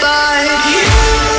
but you